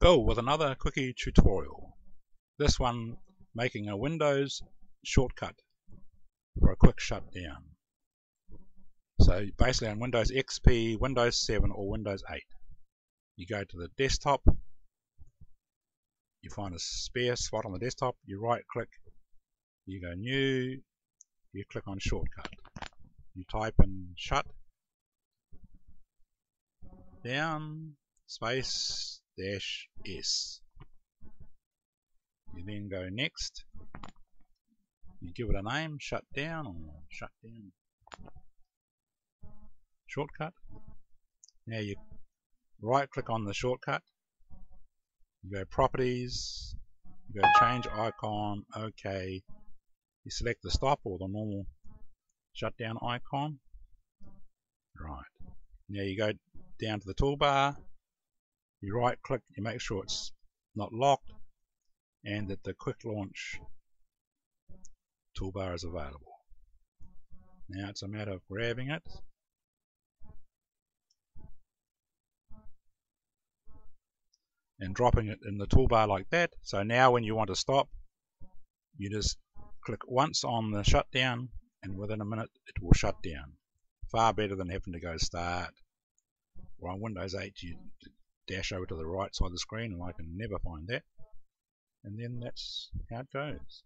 Bill with another quickie tutorial. This one making a Windows shortcut for a quick shutdown. So basically on Windows XP, Windows 7 or Windows 8 you go to the desktop. You find a spare spot on the desktop. You right click you go new. You click on shortcut. You type in shut down space dash S. You then go next. You give it a name shut down or shut down. Shortcut. Now you right click on the shortcut. You go properties. You go change icon. Ok you select the stop or the normal shutdown icon. Right. Now you go down to the toolbar you right click you make sure it's not locked and that the quick launch toolbar is available now it's a matter of grabbing it and dropping it in the toolbar like that. So now when you want to stop, you just click once on the shutdown and within a minute it will shut down. Far better than having to go start. Or on Windows 8 you dash over to the right side of the screen and I can never find that. And then that's how it goes.